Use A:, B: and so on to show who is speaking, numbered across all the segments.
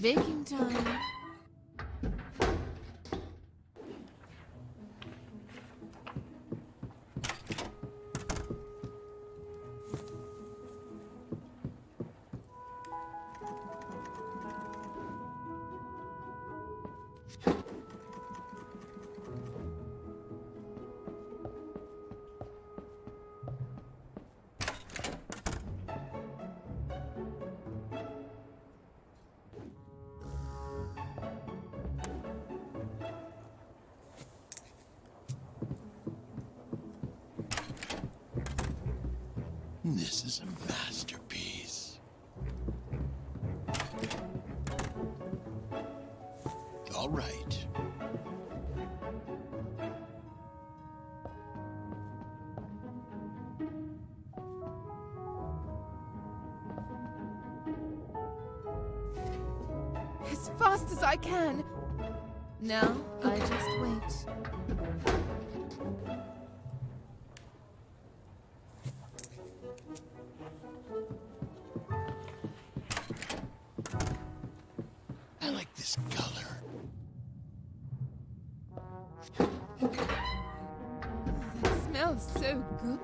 A: Baking time.
B: This is a masterpiece. All right.
A: As fast as I can. Now, I just wait. Smells so good.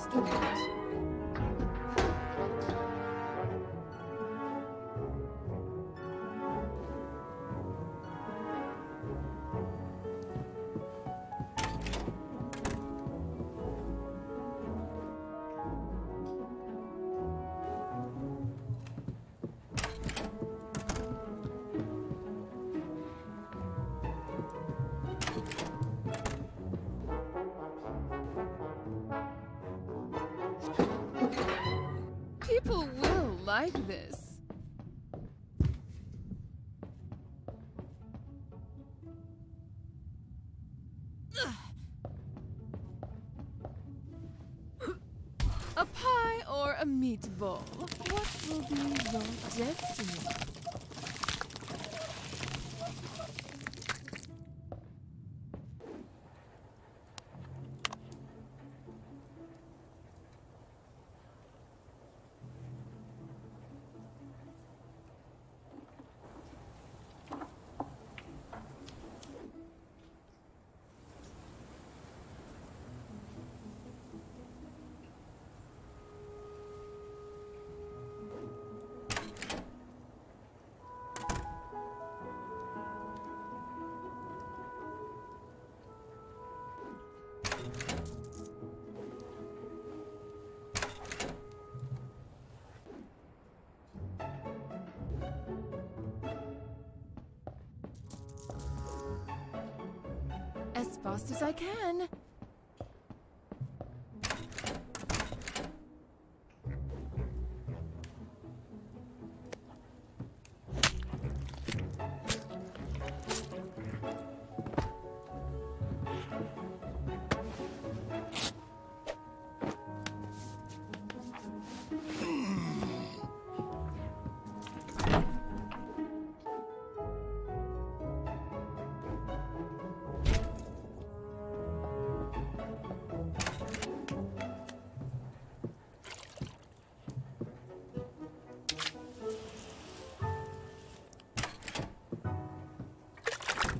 A: Now I just wait. Like this. A pie or a meatball? What will be your destiny? Fast as I can.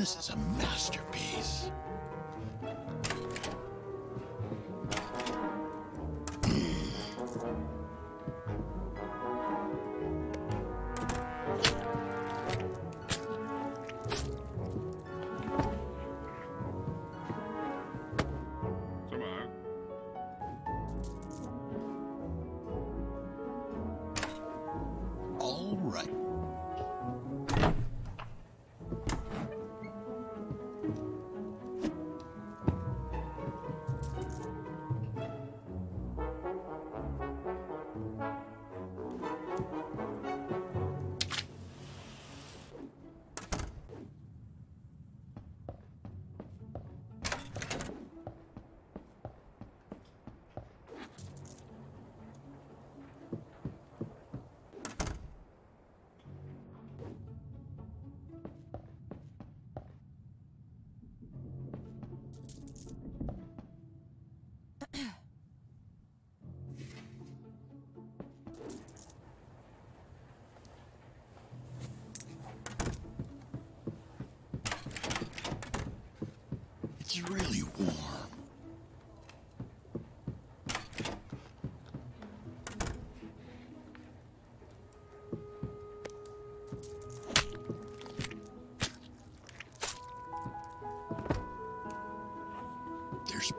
B: This is a masterpiece. All right. It's really warm. There's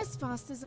A: As fast as.